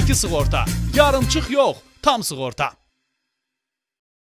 Faktiki sığorta. Yarımçıq yox, tam sığorta.